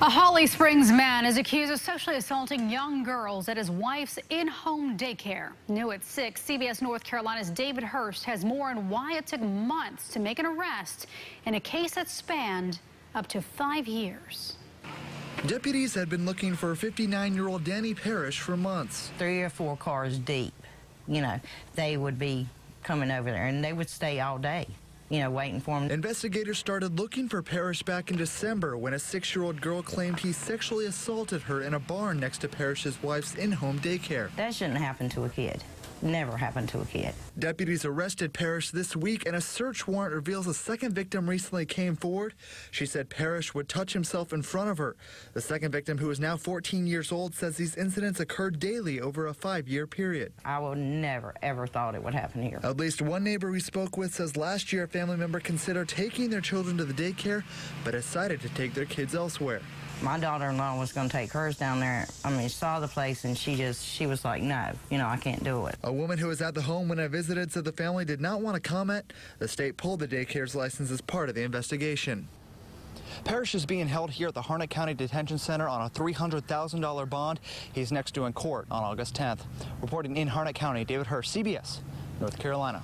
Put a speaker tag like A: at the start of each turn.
A: A Holly Springs man is accused of sexually assaulting young girls at his wife's in-home daycare. New at 6, CBS North Carolina's David Hurst has more on why it took months to make an arrest in a case that spanned up to five years.
B: Deputies had been looking for 59-year-old Danny Parrish for months.
C: Three or four cars deep, you know, they would be coming over there and they would stay all day you know, waiting for him.
B: Investigators started looking for Parrish back in December when a six-year-old girl claimed he sexually assaulted her in a barn next to Parrish's wife's in-home daycare.
C: That shouldn't happen to a kid never happened to a kid.
B: Deputies arrested Parrish this week, and a search warrant reveals a second victim recently came forward. She said Parrish would touch himself in front of her. The second victim, who is now 14 years old, says these incidents occurred daily over a five-year period.
C: I would never, ever thought it would happen here.
B: At least one neighbor we spoke with says last year a family member considered taking their children to the daycare, but decided to take their kids elsewhere
C: my daughter-in-law was going to take hers down there. I mean, saw the place and she just, she was like, no, you know, I can't do it.
B: A woman who was at the home when I visited said the family did not want to comment. The state pulled the daycare's license as part of the investigation.
D: Parrish is being held here at the Harnett County Detention Center on a $300,000 bond. He's next due in court on August 10th. Reporting in Harnett County, David Hurst, CBS, North Carolina.